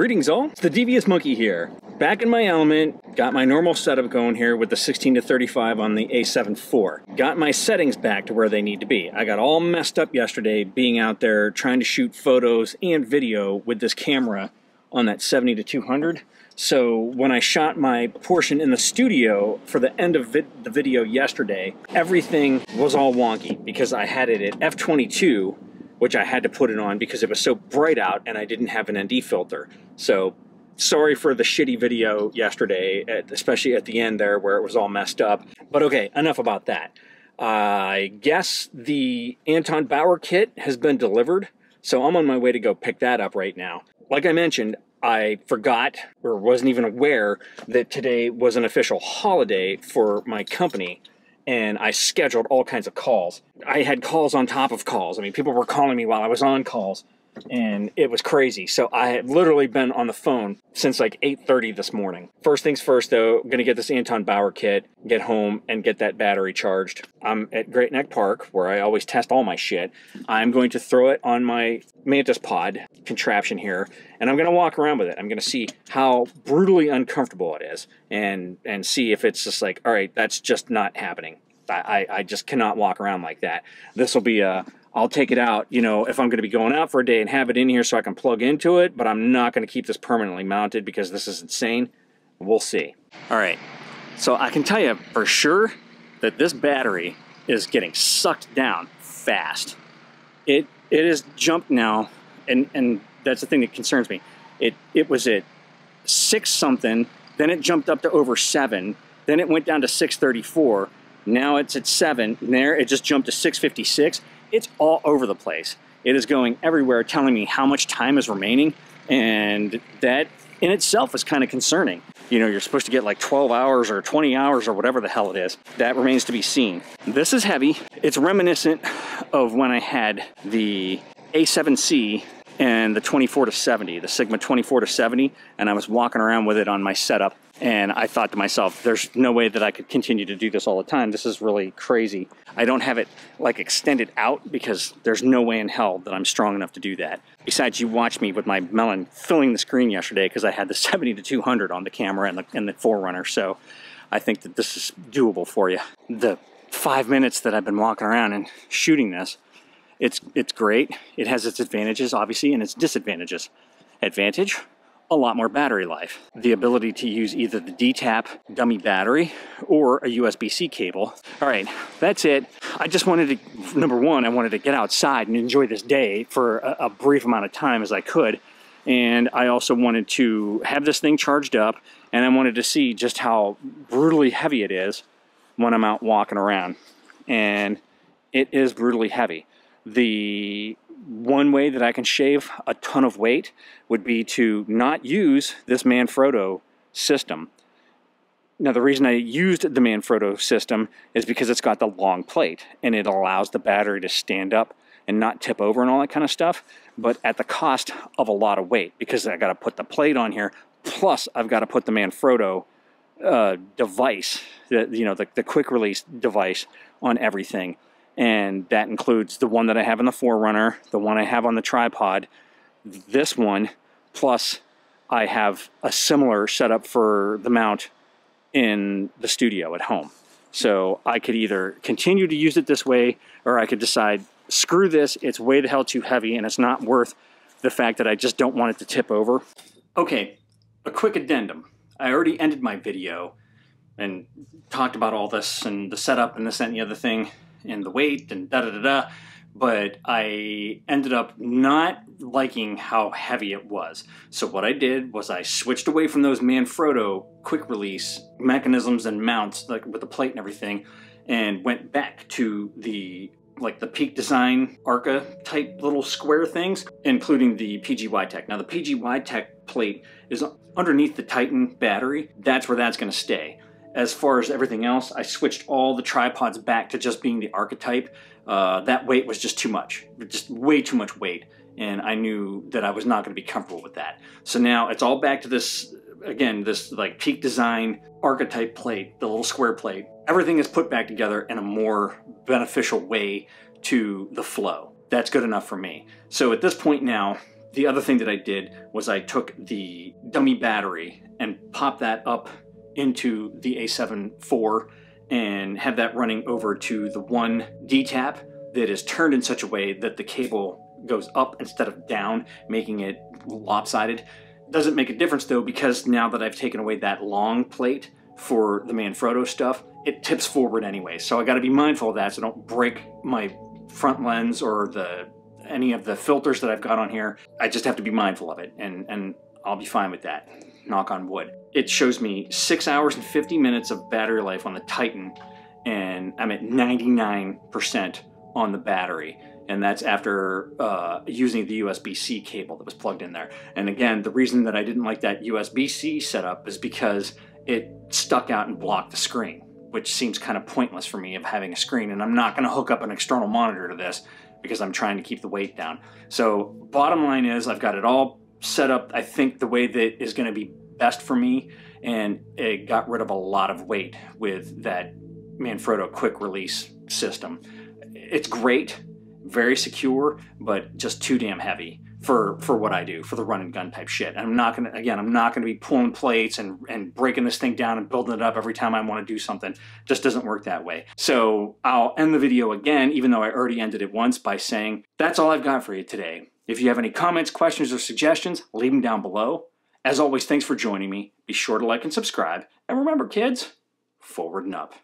Greetings all, it's the Devious Monkey here. Back in my element, got my normal setup going here with the 16 to 35 on the A7 IV. Got my settings back to where they need to be. I got all messed up yesterday being out there trying to shoot photos and video with this camera on that 70 to 200. So when I shot my portion in the studio for the end of the video yesterday, everything was all wonky because I had it at f22 which I had to put it on because it was so bright out and I didn't have an ND filter. So sorry for the shitty video yesterday, especially at the end there where it was all messed up. But okay, enough about that. Uh, I guess the Anton Bauer kit has been delivered, so I'm on my way to go pick that up right now. Like I mentioned, I forgot or wasn't even aware that today was an official holiday for my company and I scheduled all kinds of calls. I had calls on top of calls. I mean, people were calling me while I was on calls and it was crazy. So I had literally been on the phone since like 8:30 this morning. First things first though, I'm going to get this Anton Bauer kit, get home and get that battery charged. I'm at Great Neck Park where I always test all my shit. I'm going to throw it on my Mantis Pod contraption here and I'm going to walk around with it. I'm going to see how brutally uncomfortable it is and and see if it's just like, all right, that's just not happening. I, I just cannot walk around like that. This will be a I'll take it out, you know, if I'm going to be going out for a day and have it in here so I can plug into it, but I'm not going to keep this permanently mounted because this is insane. We'll see. All right, so I can tell you for sure that this battery is getting sucked down fast. It it has jumped now, and and that's the thing that concerns me. It it was at six something, then it jumped up to over seven, then it went down to 634. Now it's at seven. and There, it just jumped to 656 it's all over the place. It is going everywhere telling me how much time is remaining, and that in itself is kind of concerning. You know, you're supposed to get like 12 hours or 20 hours or whatever the hell it is. That remains to be seen. This is heavy. It's reminiscent of when I had the A7C and the 24 to 70, the Sigma 24 to 70, and I was walking around with it on my setup and I thought to myself, there's no way that I could continue to do this all the time. This is really crazy. I don't have it like extended out because there's no way in hell that I'm strong enough to do that. Besides, you watched me with my melon filling the screen yesterday because I had the 70 to 200 on the camera and the, and the Forerunner. So I think that this is doable for you. The five minutes that I've been walking around and shooting this, it's, it's great. It has its advantages, obviously, and its disadvantages. Advantage, a lot more battery life. The ability to use either the DTAP dummy battery or a USB-C cable. All right, that's it. I just wanted to, number one, I wanted to get outside and enjoy this day for a, a brief amount of time as I could. And I also wanted to have this thing charged up and I wanted to see just how brutally heavy it is when I'm out walking around. And it is brutally heavy. The one way that I can shave a ton of weight would be to not use this Manfrotto system. Now, the reason I used the Manfrotto system is because it's got the long plate and it allows the battery to stand up and not tip over and all that kind of stuff, but at the cost of a lot of weight because I got to put the plate on here, plus I've got to put the Manfrotto uh, device, the, you know, the, the quick release device on everything and that includes the one that I have in the Forerunner, the one I have on the tripod, this one, plus I have a similar setup for the mount in the studio at home. So I could either continue to use it this way, or I could decide, screw this, it's way the hell too heavy, and it's not worth the fact that I just don't want it to tip over. Okay, a quick addendum. I already ended my video and talked about all this and the setup and this and the other thing and the weight and da da da da. But I ended up not liking how heavy it was. So what I did was I switched away from those Manfrotto quick release mechanisms and mounts, like with the plate and everything, and went back to the like the Peak Design Arca type little square things, including the PGY Tech. Now the PGY Tech plate is underneath the Titon battery. That's where that's going to stay. As far as everything else, I switched all the tripods back to just being the Arca type. Uh, that weight was just too much, just way too much weight. And I knew that I was not going to be comfortable with that. So now it's all back to this, again, this like peak design Arca type plate, the little square plate. Everything is put back together in a more beneficial way to the flow. That's good enough for me. So at this point now, The other thing that I did was I took the dummy battery and popped that up into the A7 IV and have that running over to the one D-tap that is turned in such a way that the cable goes up instead of down, making it lopsided. Doesn't make a difference though because now that I've taken away that long plate for the Manfrotto stuff, it tips forward anyway. So I got to be mindful of that so I don't break my front lens or the any of the filters that I've got on here. I just have to be mindful of it and and I'll be fine with that. Knock on wood. It shows me 6 hours and 50 minutes of battery life on the Titon and I'm at 99% on the battery and that's after uh, using the USB-C cable that was plugged in there. And again, the reason that I didn't like that USB-C setup is because it stuck out and blocked the screen, which seems kind of pointless for me of having a screen. And I'm not going to hook up an external monitor to this because I'm trying to keep the weight down. So bottom line is I've got it all set up, I think the way that is going to be best for me. And it got rid of a lot of weight with that Manfrotto quick release system. It's great very secure, but just too damn heavy for for what I do for the run and gun type shit. And I'm not gonna again, I'm not gonna be pulling plates and and breaking this thing down and building it up every time I want to do something. Just doesn't work that way. So I'll end the video again, even though I already ended it once by saying that's all I've got for you today. If you have any comments, questions, or suggestions, leave them down below. As always, thanks for joining me. Be sure to like and subscribe. And remember, kids, forward and up.